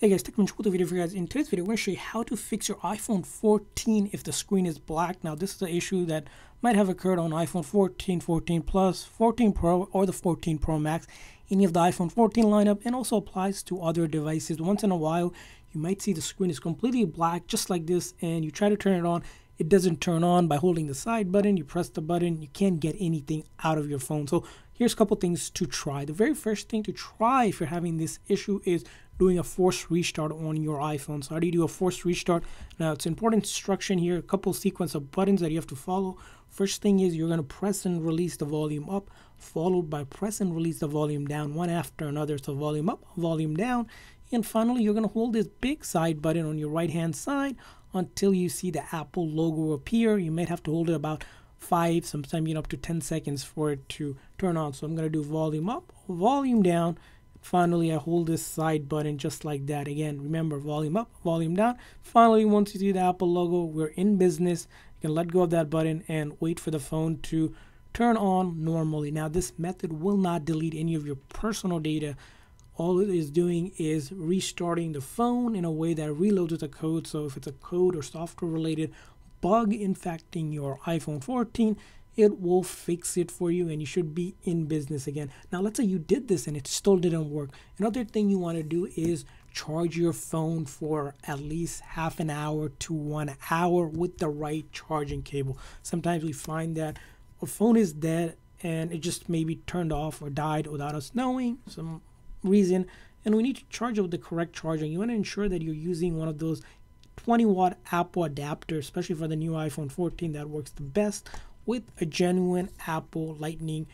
Hey guys, Techman with the video for you guys. In today's video, we're going to show you how to fix your iPhone 14 if the screen is black. Now, this is an issue that might have occurred on iPhone 14, 14 Plus, 14 Pro, or the 14 Pro Max, any of the iPhone 14 lineup, and also applies to other devices. Once in a while, you might see the screen is completely black, just like this, and you try to turn it on. It doesn't turn on by holding the side button. You press the button, you can't get anything out of your phone. So here's a couple things to try. The very first thing to try if you're having this issue is doing a forced restart on your iPhone. So how do you do a forced restart? Now it's important instruction here, a couple sequence of buttons that you have to follow. First thing is you're going to press and release the volume up, followed by press and release the volume down, one after another. So volume up, volume down. And finally, you're going to hold this big side button on your right hand side until you see the Apple logo appear. You might have to hold it about five, sometimes you know up to 10 seconds for it to turn on. So I'm going to do volume up, volume down, Finally, I hold this side button just like that. Again, remember volume up, volume down. Finally, once you see the Apple logo, we're in business. You can let go of that button and wait for the phone to turn on normally. Now, this method will not delete any of your personal data. All it is doing is restarting the phone in a way that reloads the code. So if it's a code or software related bug infecting your iPhone 14, it will fix it for you and you should be in business again. Now, let's say you did this and it still didn't work. Another thing you want to do is charge your phone for at least half an hour to one hour with the right charging cable. Sometimes we find that a phone is dead and it just maybe turned off or died without us knowing some reason and we need to charge it with the correct charging. You want to ensure that you're using one of those 20 watt Apple adapters, especially for the new iPhone 14 that works the best with a genuine Apple Lightning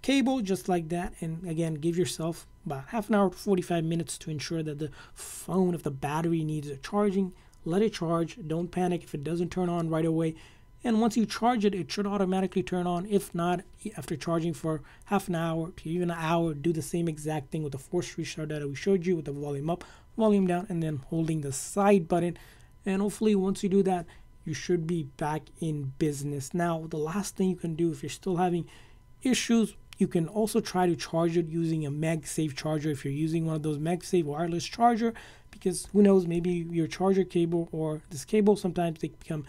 cable just like that. And again give yourself about half an hour to 45 minutes to ensure that the phone if the battery needs a charging let it charge. Don't panic if it doesn't turn on right away. And once you charge it it should automatically turn on. If not after charging for half an hour to even an hour do the same exact thing with the force restart that we showed you with the volume up volume down and then holding the side button. And hopefully once you do that you should be back in business. Now, the last thing you can do if you're still having issues, you can also try to charge it using a MagSafe charger if you're using one of those MagSafe wireless charger because who knows, maybe your charger cable or this cable sometimes they become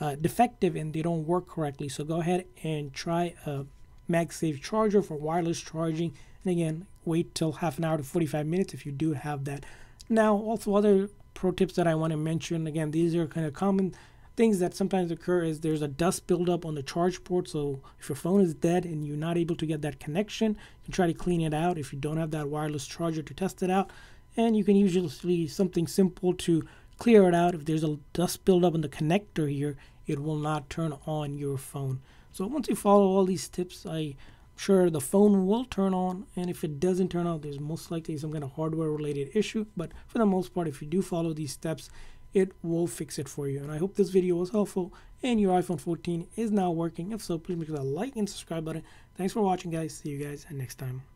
uh, defective and they don't work correctly. So go ahead and try a MagSafe charger for wireless charging. And again, wait till half an hour to 45 minutes if you do have that. Now, also other pro tips that I want to mention. Again, these are kind of common things that sometimes occur is there's a dust buildup on the charge port. So if your phone is dead and you're not able to get that connection, you can try to clean it out if you don't have that wireless charger to test it out. And you can usually something simple to clear it out. If there's a dust buildup on the connector here, it will not turn on your phone. So once you follow all these tips, I'm sure the phone will turn on. And if it doesn't turn on, there's most likely some kind of hardware related issue. But for the most part, if you do follow these steps, it will fix it for you. And I hope this video was helpful and your iPhone 14 is now working. If so, please make sure to like and subscribe button. Thanks for watching, guys. See you guys next time.